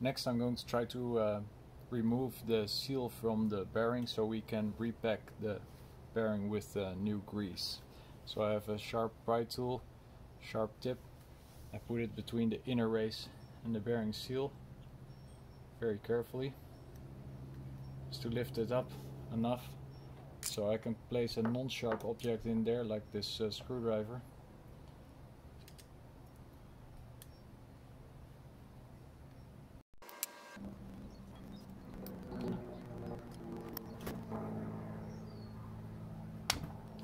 Next I'm going to try to uh, remove the seal from the bearing so we can repack the bearing with uh, new grease. So I have a sharp pry tool, sharp tip. I put it between the inner race and the bearing seal very carefully just to lift it up enough so I can place a non-sharp object in there like this uh, screwdriver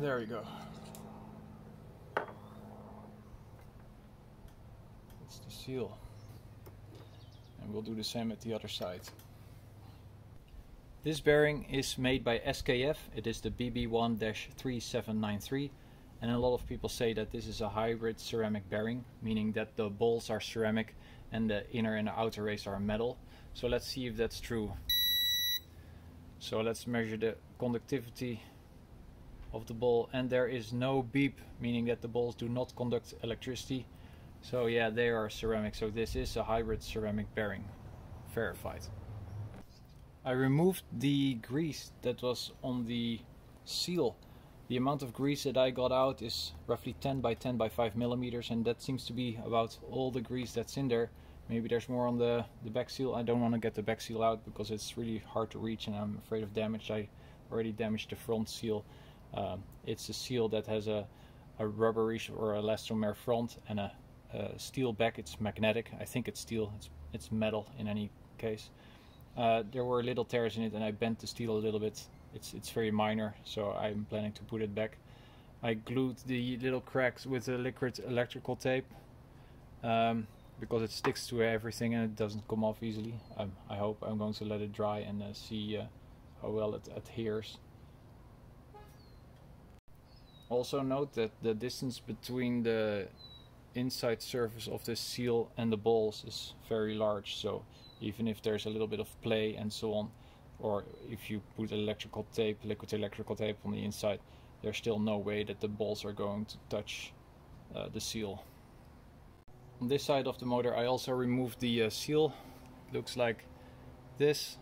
There we go. That's the seal. And we'll do the same at the other side. This bearing is made by SKF. It is the BB1-3793 and a lot of people say that this is a hybrid ceramic bearing, meaning that the balls are ceramic and the inner and the outer race are metal. So let's see if that's true. So let's measure the conductivity of the ball and there is no beep meaning that the balls do not conduct electricity. So yeah they are ceramic. So this is a hybrid ceramic bearing verified. I removed the grease that was on the seal. The amount of grease that I got out is roughly 10 by 10 by 5 millimeters and that seems to be about all the grease that's in there. Maybe there's more on the the back seal. I don't want to get the back seal out because it's really hard to reach and I'm afraid of damage. I already damaged the front seal um, it's a seal that has a, a rubberish or elastomer front and a, a, steel back. It's magnetic. I think it's steel. It's, it's metal in any case. Uh, there were little tears in it and I bent the steel a little bit. It's, it's very minor, so I'm planning to put it back. I glued the little cracks with a liquid electrical tape um, because it sticks to everything and it doesn't come off easily. Um, I hope I'm going to let it dry and uh, see uh, how well it adheres. Also note that the distance between the inside surface of the seal and the balls is very large so even if there's a little bit of play and so on or if you put electrical tape, liquid electrical tape on the inside there's still no way that the balls are going to touch uh, the seal. On this side of the motor I also removed the uh, seal. Looks like this.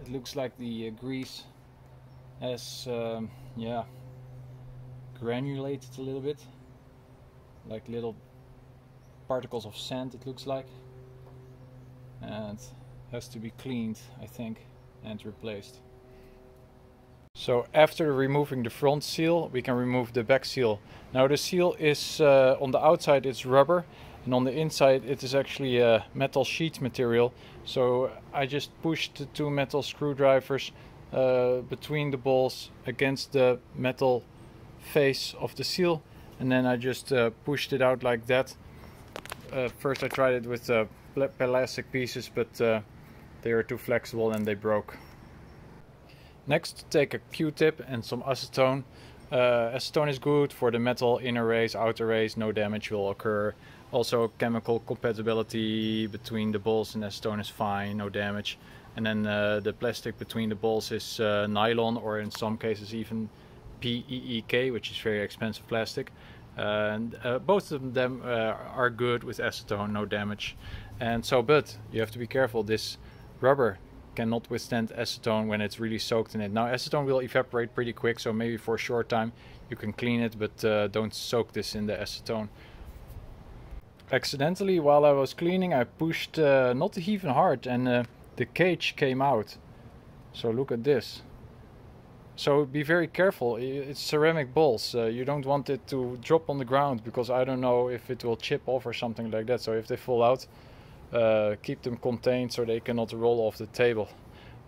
It looks like the uh, grease has um, yeah granulated a little bit. Like little particles of sand it looks like. And has to be cleaned I think and replaced. So after removing the front seal we can remove the back seal. Now the seal is uh, on the outside it's rubber and on the inside it is actually a metal sheet material. So I just pushed the two metal screwdrivers uh, between the balls against the metal face of the seal and then I just uh, pushed it out like that. Uh, first I tried it with uh, plastic pieces but uh, they are too flexible and they broke. Next take a Q-tip and some acetone. Uh, acetone is good for the metal inner race, outer race, no damage will occur. Also chemical compatibility between the balls and acetone is fine, no damage. And then uh, the plastic between the balls is nylon or in some cases even PEEK, which is very expensive plastic. and uh, both of them uh, are good with acetone, no damage. And so, but you have to be careful. This rubber cannot withstand acetone when it's really soaked in it. Now, acetone will evaporate pretty quick, so maybe for a short time you can clean it, but uh, don't soak this in the acetone. Accidentally, while I was cleaning, I pushed uh, not even hard, and uh, the cage came out. So look at this. So be very careful. It's ceramic balls. Uh, you don't want it to drop on the ground because I don't know if it will chip off or something like that. So if they fall out, uh, keep them contained so they cannot roll off the table.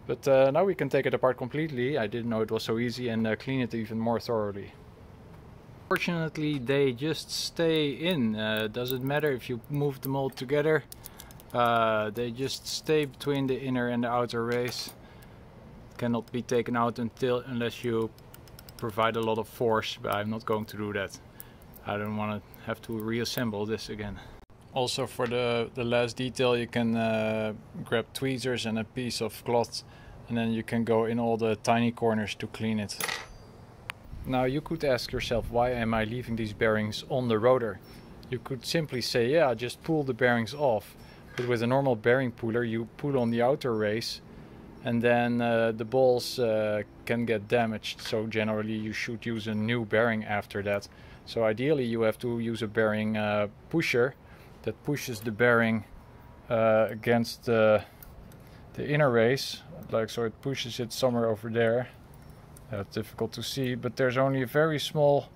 But uh, now we can take it apart completely. I didn't know it was so easy and uh, clean it even more thoroughly. Fortunately, they just stay in. Uh, doesn't matter if you move them all together. Uh, they just stay between the inner and the outer race cannot be taken out until unless you provide a lot of force but I'm not going to do that. I don't want to have to reassemble this again. Also for the the last detail you can uh, grab tweezers and a piece of cloth and then you can go in all the tiny corners to clean it. Now you could ask yourself why am I leaving these bearings on the rotor? You could simply say yeah just pull the bearings off But with a normal bearing puller, you pull on the outer race and then uh, the balls uh, can get damaged. So generally you should use a new bearing after that. So ideally you have to use a bearing uh, pusher that pushes the bearing uh, against the, the inner race. Like so it pushes it somewhere over there. That's difficult to see, but there's only a very small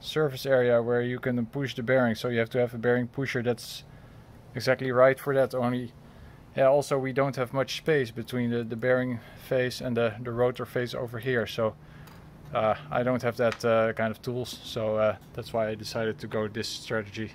surface area where you can push the bearing. So you have to have a bearing pusher that's exactly right for that. Only yeah, also we don't have much space between the, the bearing face and the, the rotor face over here. So uh, I don't have that uh, kind of tools. So uh, that's why I decided to go this strategy.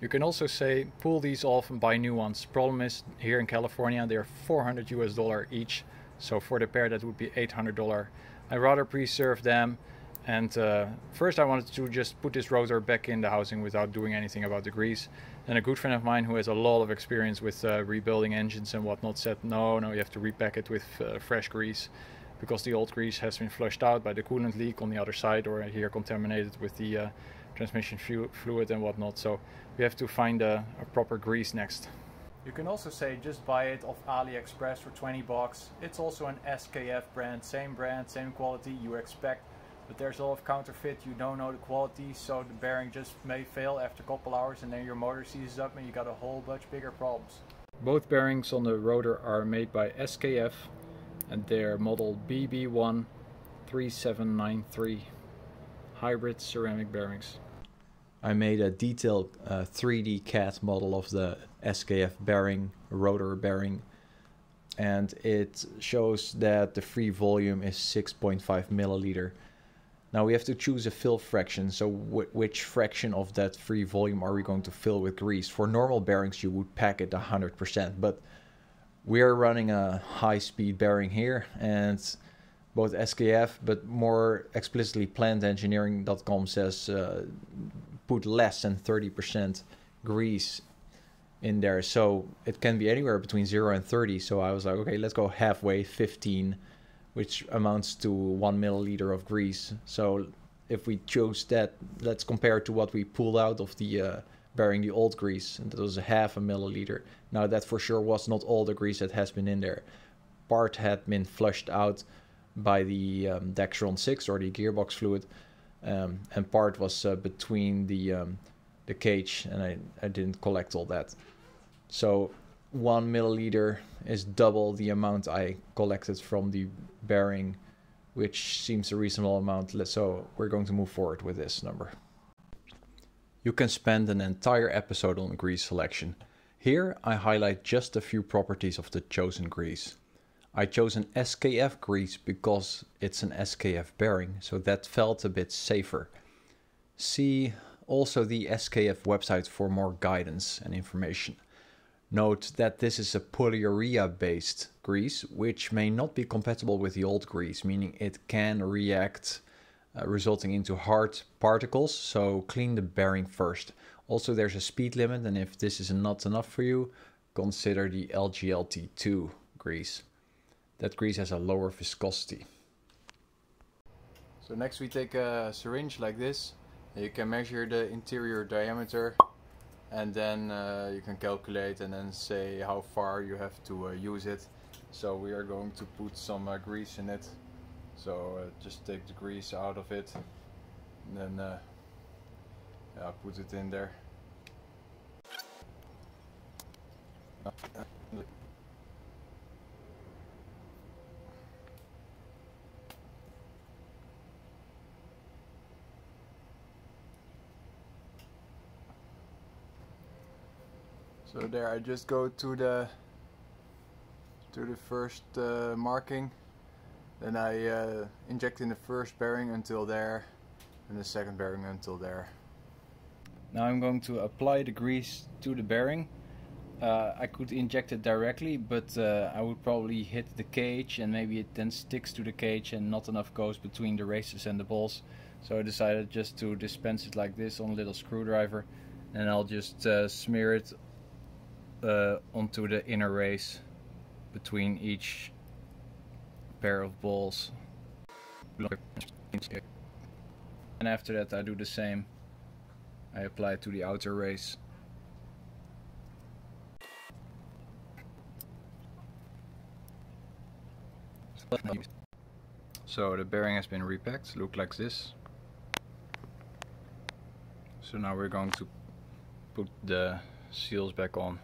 You can also say pull these off and buy new ones. Problem is here in California they're 400 US dollar each. So for the pair that would be 800 dollar. I rather preserve them and uh, first I wanted to just put this rotor back in the housing without doing anything about the grease. And a good friend of mine who has a lot of experience with uh, rebuilding engines and whatnot said, no, no, you have to repack it with uh, fresh grease because the old grease has been flushed out by the coolant leak on the other side or here contaminated with the uh, transmission fluid and whatnot. So we have to find a, a proper grease next. You can also say just buy it off AliExpress for 20 bucks. It's also an SKF brand, same brand, same quality you expect but there's a lot of counterfeit, you don't know the quality, so the bearing just may fail after a couple hours and then your motor seizes up and you got a whole bunch bigger problems. Both bearings on the rotor are made by SKF and they're model BB13793 hybrid ceramic bearings. I made a detailed uh, 3D CAD model of the SKF bearing, rotor bearing, and it shows that the free volume is 6.5 milliliter now we have to choose a fill fraction. So which fraction of that free volume are we going to fill with grease? For normal bearings, you would pack it 100%, but we are running a high speed bearing here and both SKF, but more explicitly plantengineering.com says uh, put less than 30% grease in there. So it can be anywhere between 0 and 30. So I was like, okay, let's go halfway, 15 which amounts to one milliliter of grease. So if we chose that, let's compare to what we pulled out of the uh, bearing the old grease, and that was a half a milliliter. Now that for sure was not all the grease that has been in there. Part had been flushed out by the um, Dexron 6 or the gearbox fluid, um, and part was uh, between the um, the cage, and I, I didn't collect all that. So one milliliter is double the amount I collected from the bearing, which seems a reasonable amount. So we're going to move forward with this number. You can spend an entire episode on grease selection. Here I highlight just a few properties of the chosen grease. I chose an SKF grease because it's an SKF bearing, so that felt a bit safer. See also the SKF website for more guidance and information. Note that this is a polyurea based grease, which may not be compatible with the old grease, meaning it can react uh, resulting into hard particles, so clean the bearing first. Also there's a speed limit and if this is not enough for you, consider the LGLT2 grease. That grease has a lower viscosity. So next we take a syringe like this. You can measure the interior diameter and then uh, you can calculate and then say how far you have to uh, use it. So we are going to put some uh, grease in it. So uh, just take the grease out of it and then uh, yeah, put it in there So there I just go to the to the first uh, marking then I uh, inject in the first bearing until there and the second bearing until there. Now I'm going to apply the grease to the bearing. Uh, I could inject it directly but uh, I would probably hit the cage and maybe it then sticks to the cage and not enough goes between the races and the balls. So I decided just to dispense it like this on a little screwdriver and I'll just uh, smear it uh, onto the inner race between each pair of balls. And after that I do the same. I apply it to the outer race. So the bearing has been repacked, look like this. So now we're going to put the seals back on.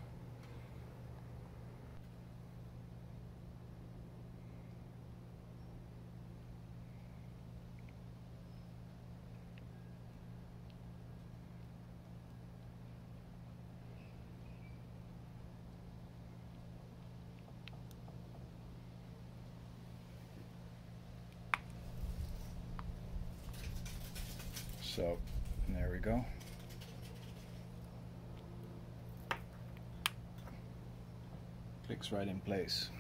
So there we go. Clicks right in place.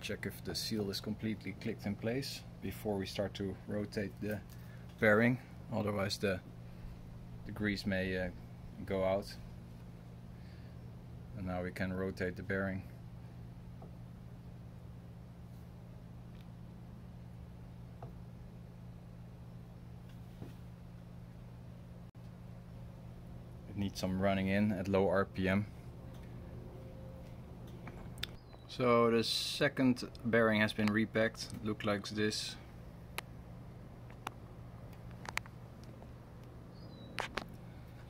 Check if the seal is completely clicked in place before we start to rotate the bearing. Otherwise the, the grease may uh, go out. And now we can rotate the bearing. It needs some running in at low RPM. So the second bearing has been repacked, look like this.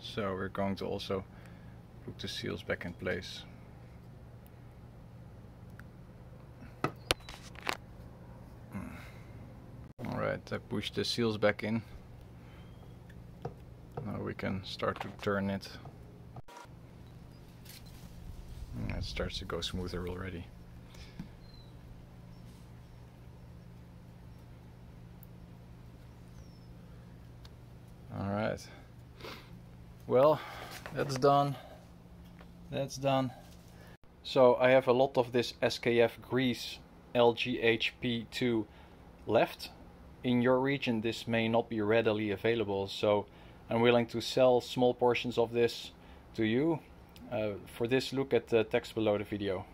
So we're going to also put the seals back in place. Alright, I pushed the seals back in. Can start to turn it. And it starts to go smoother already. Alright. Well, that's done. That's done. So I have a lot of this SKF grease LGHP2 left. In your region this may not be readily available so I'm willing to sell small portions of this to you. Uh, for this look at the text below the video.